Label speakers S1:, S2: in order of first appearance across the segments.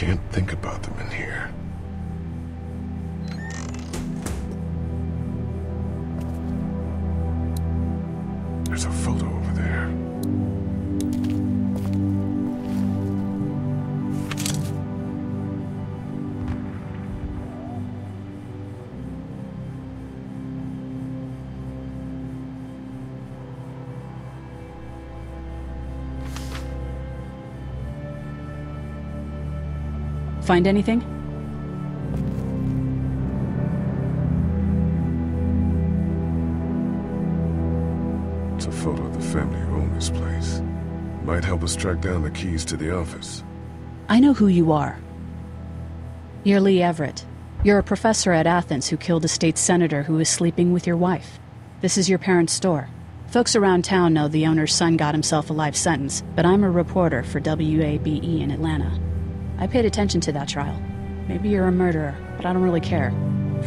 S1: can't think about them in here.
S2: Find anything?
S1: It's a photo of the family who own this place. Might help us track down the keys to the office.
S2: I know who you are. You're Lee Everett. You're a professor at Athens who killed a state senator who was sleeping with your wife. This is your parents' store. Folks around town know the owner's son got himself a life sentence, but I'm a reporter for WABE in Atlanta. I paid attention to that trial. Maybe you're a murderer, but I don't really care.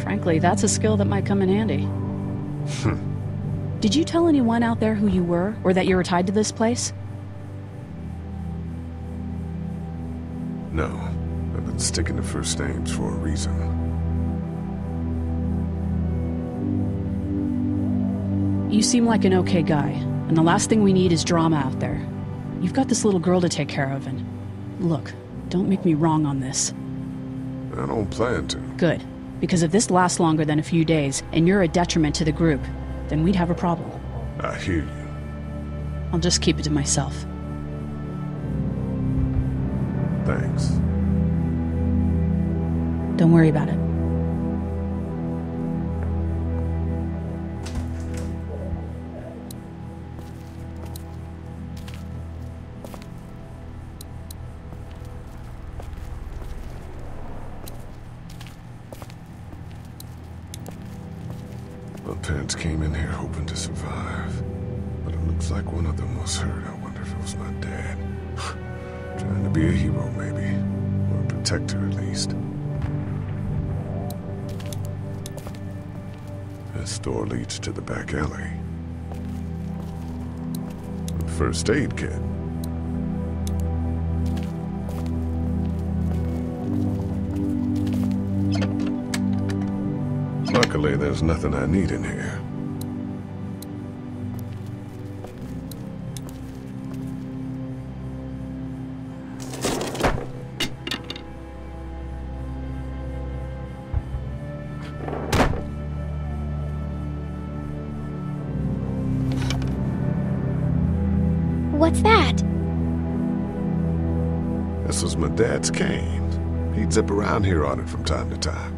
S2: Frankly, that's a skill that might come in handy. Hmm. Did you tell anyone out there who you were, or that you were tied to this place?
S1: No, I've been sticking to first names for a reason.
S2: You seem like an okay guy, and the last thing we need is drama out there. You've got this little girl to take care of, and look, don't make me wrong on this.
S1: I don't plan to.
S2: Good, because if this lasts longer than a few days, and you're a detriment to the group, then we'd have a problem.
S1: I hear you.
S2: I'll just keep it to myself.
S1: Thanks.
S2: Don't worry about it.
S1: Parents came in here hoping to survive. But it looks like one of them was hurt. I wonder if it was my dad. Trying to be a hero, maybe. Or a protector, at least. This door leads to the back alley. First aid kit. Luckily, there's nothing I need in here.
S3: What's that?
S1: This was my dad's cane. He'd zip around here on it from time to time.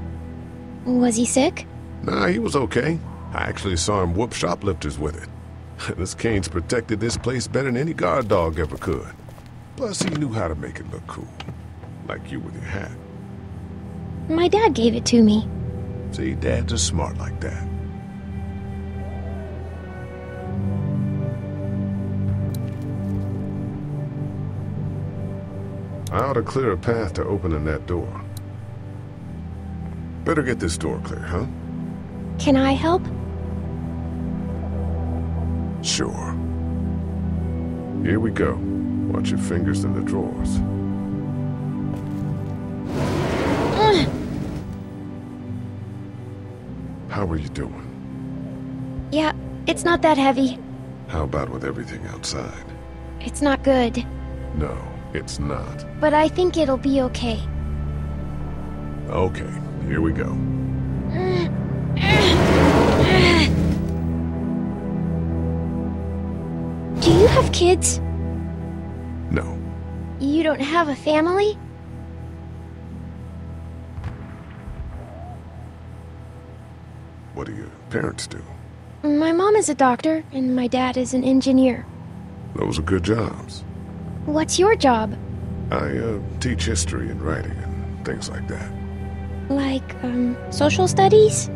S3: Was he sick?
S1: Nah, he was okay. I actually saw him whoop shoplifters with it. this cane's protected this place better than any guard dog ever could. Plus, he knew how to make it look cool. Like you with your hat.
S3: My dad gave it to me.
S1: See, dads are smart like that. I ought to clear a path to opening that door. Better get this door clear, huh?
S3: Can I help?
S1: Sure. Here we go. Watch your fingers in the drawers.
S3: Ugh.
S1: How are you doing?
S3: Yeah, it's not that heavy.
S1: How about with everything outside?
S3: It's not good.
S1: No, it's not.
S3: But I think it'll be okay.
S1: Okay, here we go.
S3: have kids?
S1: No,
S3: You don't have a family?
S1: what do your parents do?
S3: My mom is a doctor, and my dad is an engineer.
S1: Those are good jobs.
S3: What's your job?
S1: I uh, teach history and writing and things like that.
S3: Like, um, social studies?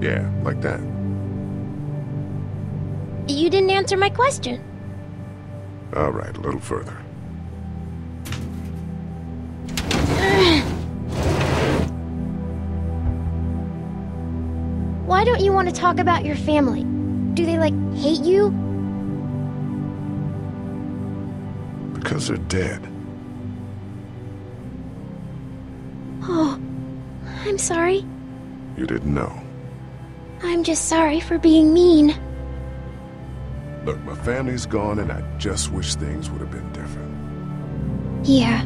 S1: Yeah, like that.
S3: You didn't answer my question.
S1: All right, a little further.
S3: Why don't you want to talk about your family? Do they, like, hate you?
S1: Because they're dead.
S3: Oh, I'm sorry.
S1: You didn't know.
S3: I'm just sorry for being mean.
S1: Look, my family's gone and I just wish things would have been different.
S3: Yeah.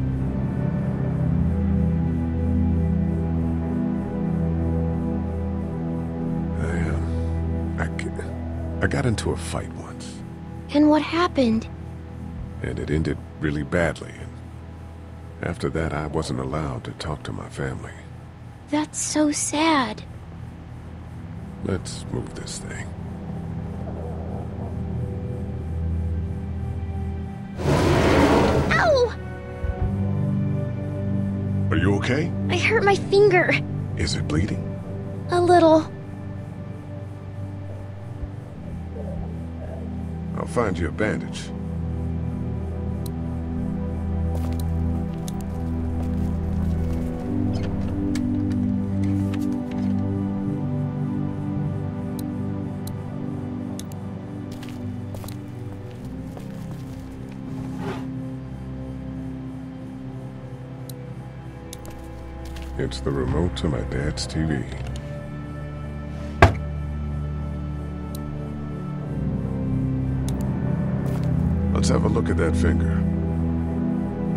S1: I, um, I, I got into a fight once,
S3: And what happened?
S1: and it ended really badly, and after that I wasn't allowed to talk to my family.
S3: That's so sad.
S1: Let's move this thing. You okay?
S3: I hurt my finger.
S1: Is it bleeding?
S3: A little.
S1: I'll find you a bandage. It's the remote to my dad's TV. Let's have a look at that finger.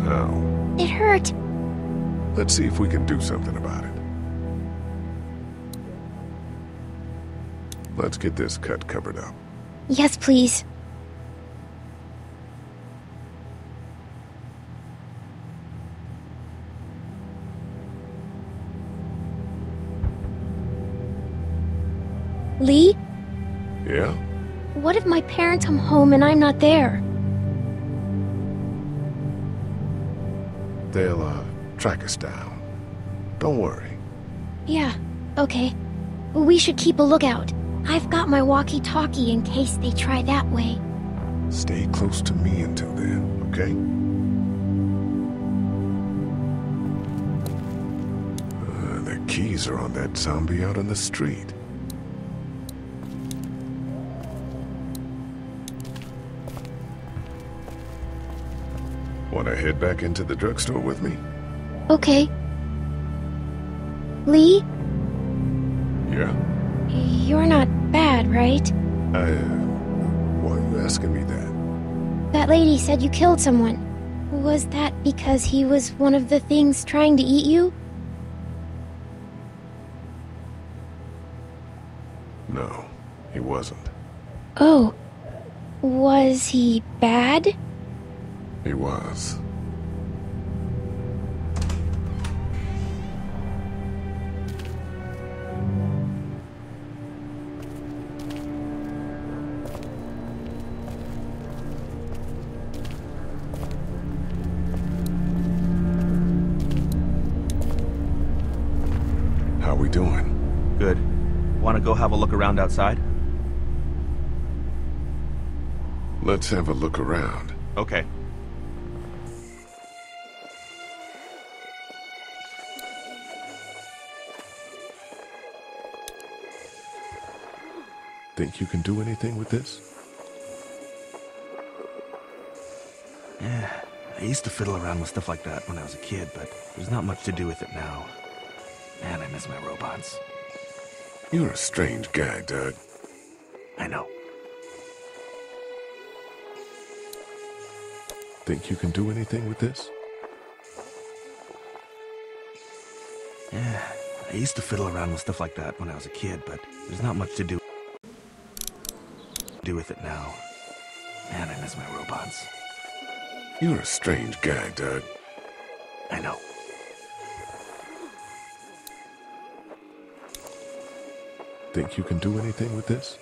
S1: Now,
S3: It hurt.
S1: let's see if we can do something about it. Let's get this cut covered up.
S3: Yes, please. My parents come home and I'm not there?
S1: They'll, uh, track us down. Don't worry.
S3: Yeah, okay. We should keep a lookout. I've got my walkie talkie in case they try that way.
S1: Stay close to me until then, okay? Uh, the keys are on that zombie out on the street. Want to head back into the drugstore with me?
S3: Okay. Lee,
S1: Yeah.
S3: you're not bad, right?
S1: I, uh, why are you asking me that?
S3: That lady said you killed someone. Was that because he was one of the things trying to eat you?
S1: No, he wasn't.
S3: Oh. Was he bad?
S1: He was. How we doing?
S4: Good. Want to go have a look around outside?
S1: Let's have a look around.
S4: Okay.
S1: Think you can do anything with this?
S4: Yeah, I used to fiddle around with stuff like that when I was a kid, but there's not much to do with it now. Man, I miss my robots.
S1: You're a strange guy, Doug.
S4: I know.
S1: Think you can do anything with this?
S4: Yeah, I used to fiddle around with stuff like that when I was a kid, but there's not much to do do with it now. Man, I miss my robots.
S1: You're a strange guy, Doug.
S4: I know.
S1: Think you can do anything with this?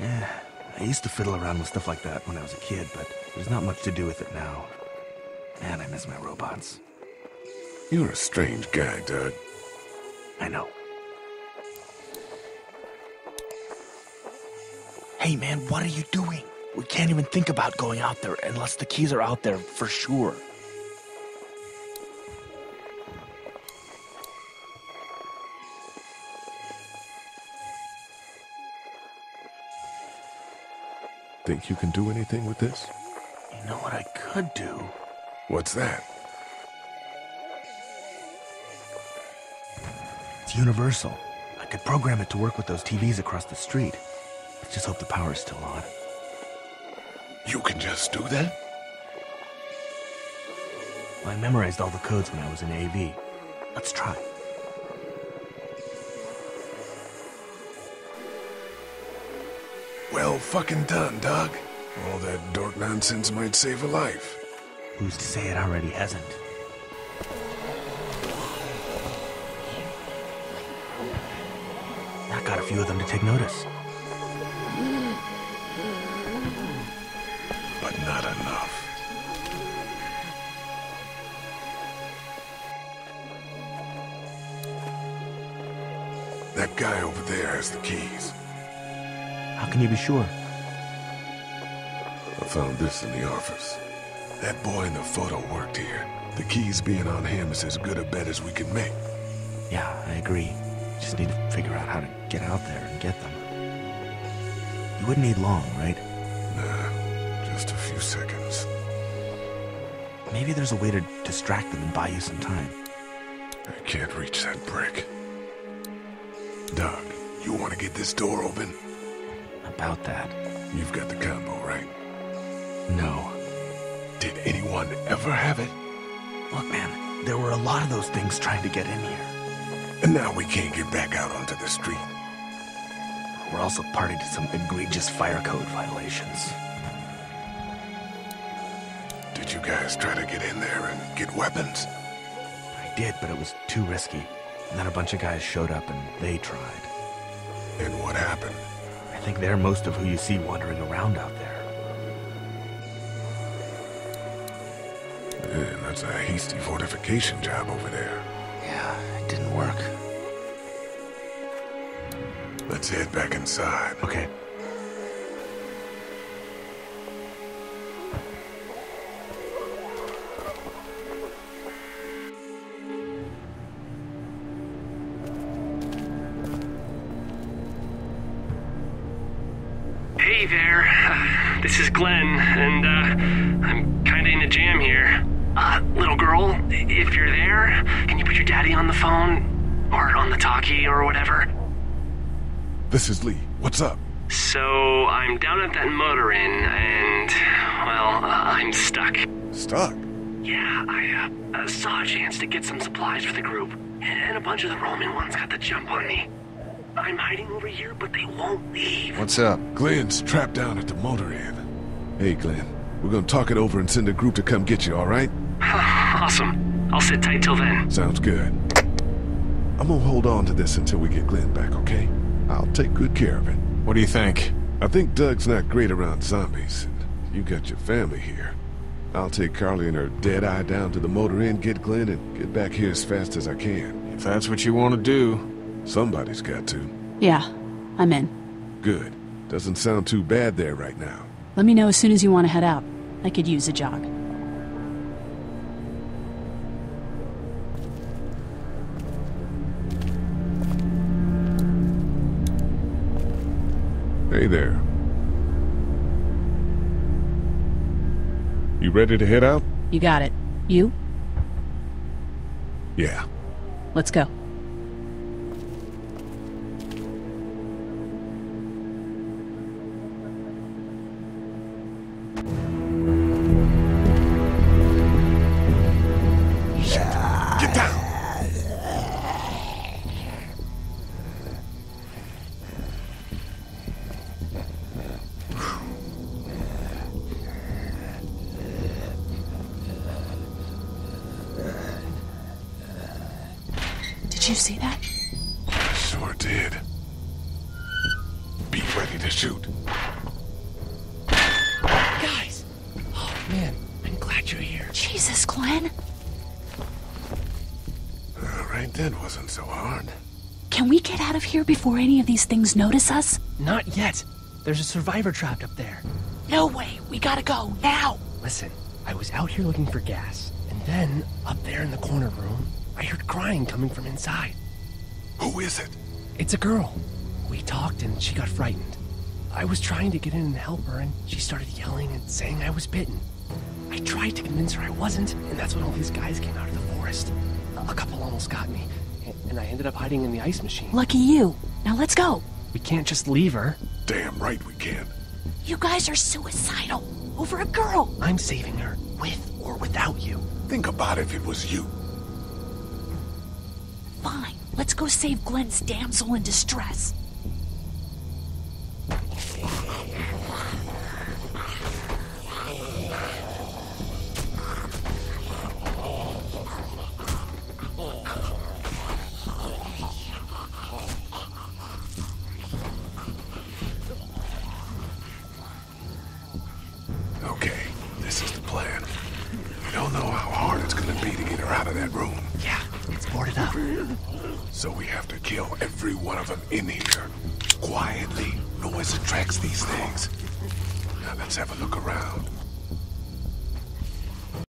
S4: Yeah, I used to fiddle around with stuff like that when I was a kid, but there's not much to do with it now. Man, I miss my robots.
S1: You're a strange guy, Doug.
S4: I know. Hey man, what are you doing? We can't even think about going out there unless the keys are out there for sure.
S1: Think you can do anything with this?
S4: You know what I could do?
S1: What's that?
S4: It's universal. I could program it to work with those TVs across the street. Let's just hope the power's still on.
S1: You can just do that?
S4: Well, I memorized all the codes when I was in AV. Let's try.
S1: Well fucking done, Doug. All that dork nonsense might save a life.
S4: Who's to say it already hasn't? That got a few of them to take notice.
S1: Not enough. That guy over there has the keys.
S4: How can you be sure?
S1: I found this in the office. That boy in the photo worked here. The keys being on him is as good a bet as we can make.
S4: Yeah, I agree. Just need to figure out how to get out there and get them. You wouldn't need long, right?
S1: Nah, just a few seconds.
S4: Maybe there's a way to distract them and buy you some time.
S1: I can't reach that brick. Doug, you want to get this door open?
S4: About that.
S1: You've got the combo, right?
S4: No.
S1: Did anyone ever have it?
S4: Look, man, there were a lot of those things trying to get in here.
S1: And now we can't get back out onto the street.
S4: We're also party to some egregious fire code violations.
S1: Guys try to get in there and get weapons?
S4: I did, but it was too risky. And then a bunch of guys showed up and they tried.
S1: And what happened?
S4: I think they're most of who you see wandering around out there.
S1: Man, that's a hasty fortification job over there.
S4: Yeah, it didn't work.
S1: Let's head back inside.
S4: Okay.
S5: Hey there, uh, this is Glenn, and uh, I'm kinda in a jam here. Uh, little girl, if you're there, can you put your daddy on the phone? Or on the talkie or whatever?
S1: This is Lee. What's up?
S5: So, I'm down at that motor inn, and, well, uh, I'm stuck.
S1: Stuck.
S5: Yeah, I uh, saw a chance to get some supplies for the group, and a bunch of the Roman ones got the jump on me. I'm hiding over here, but they won't leave.
S6: What's up?
S1: Glenn's trapped down at the motor inn. Hey, Glenn. We're gonna talk it over and send a group to come get you, all right?
S5: awesome. I'll sit tight till then.
S1: Sounds good. I'm gonna hold on to this until we get Glenn back, okay? I'll take good care of it.
S6: What do you think?
S1: I think Doug's not great around zombies, and you got your family here. I'll take Carley and her dead eye down to the motor inn, get Glenn, and get back here as fast as I can.
S6: If that's what you want to do.
S1: Somebody's got to.
S2: Yeah, I'm in.
S1: Good. Doesn't sound too bad there right now.
S2: Let me know as soon as you want to head out. I could use a jog.
S1: Hey there. You ready to head out?
S2: You got it. You?
S1: Yeah.
S2: Let's go. Did you see that? Glenn.
S1: All right, that wasn't so hard.
S2: Can we get out of here before any of these things notice us?
S5: Not yet. There's a survivor trapped up there.
S2: No way. We gotta go now.
S5: Listen, I was out here looking for gas, and then, up there in the corner room, I heard crying coming from inside.
S1: Who is it?
S5: It's a girl. We talked and she got frightened. I was trying to get in and help her, and she started yelling and saying I was bitten. I tried to convince her I wasn't, and that's when all these guys came out of the forest. A couple almost got me. and I ended up hiding in the ice machine.
S2: Lucky you. Now let's go.
S5: We can't just leave her.
S1: Damn right we can.
S2: You guys are suicidal. Over a girl.
S5: I'm saving her, with or without you.
S1: Think about if it was you.
S2: Fine. Let's go save Glenn's damsel in distress.